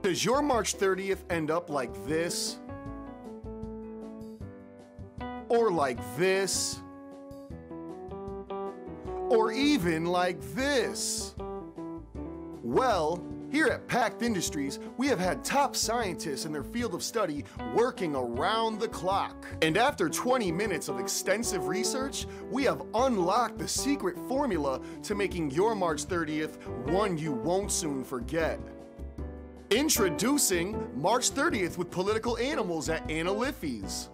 Does your March 30th end up like this? Or like this? Or even like this? Well, here at Pact Industries, we have had top scientists in their field of study working around the clock. And after 20 minutes of extensive research, we have unlocked the secret formula to making your March 30th one you won't soon forget. Introducing March 30th with political animals at Anna Liffey's.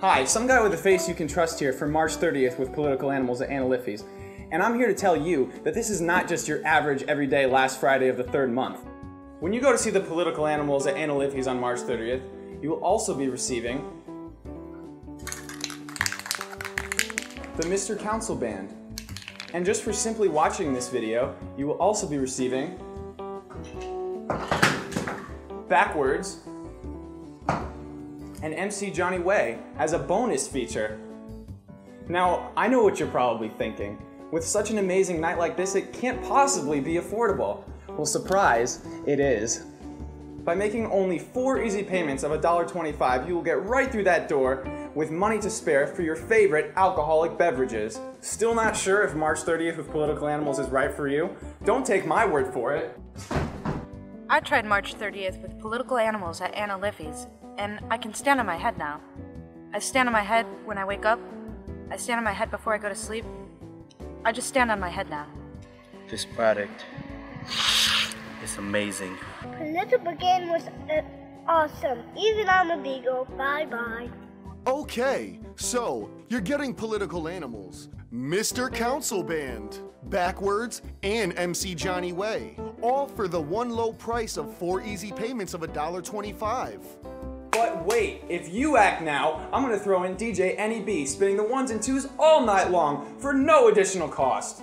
Hi, some guy with a face you can trust here for March 30th with political animals at Anna Liffey's. And I'm here to tell you that this is not just your average everyday last Friday of the third month. When you go to see the political animals at Anna Liffey's on March 30th, you will also be receiving the Mr. Council Band. And just for simply watching this video, you will also be receiving Bacwords and MC Johnny Wae as a bonus feature. Now, I know what you're probably thinking. With such an amazing night like this, it can't possibly be affordable. Well, surprise, it is. By making only four easy payments of $1.25, you will get right through that door with money to spare for your favorite alcoholic beverages. Still not sure if March 30th with Political Animals is right for you? Don't take my word for it. I tried March 30th with political animals at Anna Liffey's, and I can stand on my head now. I stand on my head when I wake up. I stand on my head before I go to sleep. I just stand on my head now. This product is amazing. Political game was uh, awesome. Even I'm a beagle. Bye bye. Okay, so you're getting political animals, Mr. Council Band, Bacwords, and MC Johnny Wae, all for the one low price of four easy payments of $1.25. But wait, if you act now, I'm gonna throw in DJ NEB spinning the ones and twos all night long for no additional cost.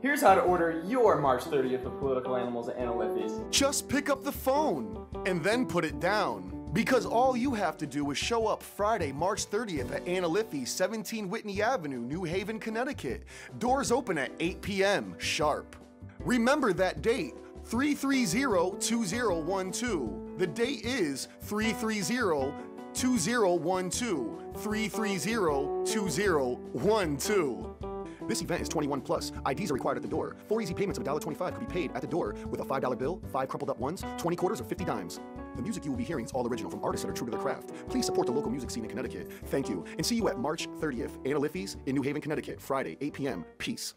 Here's how to order your March 30th of Political Animals at Liffey's. Just pick up the phone and then put it down. Because all you have to do is show up Friday, March 30th at Anna Liffey's, 17 Whitney Avenue, New Haven, Connecticut. Doors open at 8 p.m. sharp. Remember that date, 330-2012. The date is 330-2012. 330-2012. This event is 21 plus. IDs are required at the door. Four easy payments of $1.25 could be paid at the door with a $5 bill, five crumpled up ones, 20 quarters, or 50 dimes. The music you will be hearing is all original from artists that are true to their craft. Please support the local music scene in Connecticut. Thank you, and see you at March 30th, Anna in New Haven, Connecticut, Friday, 8 p.m. Peace.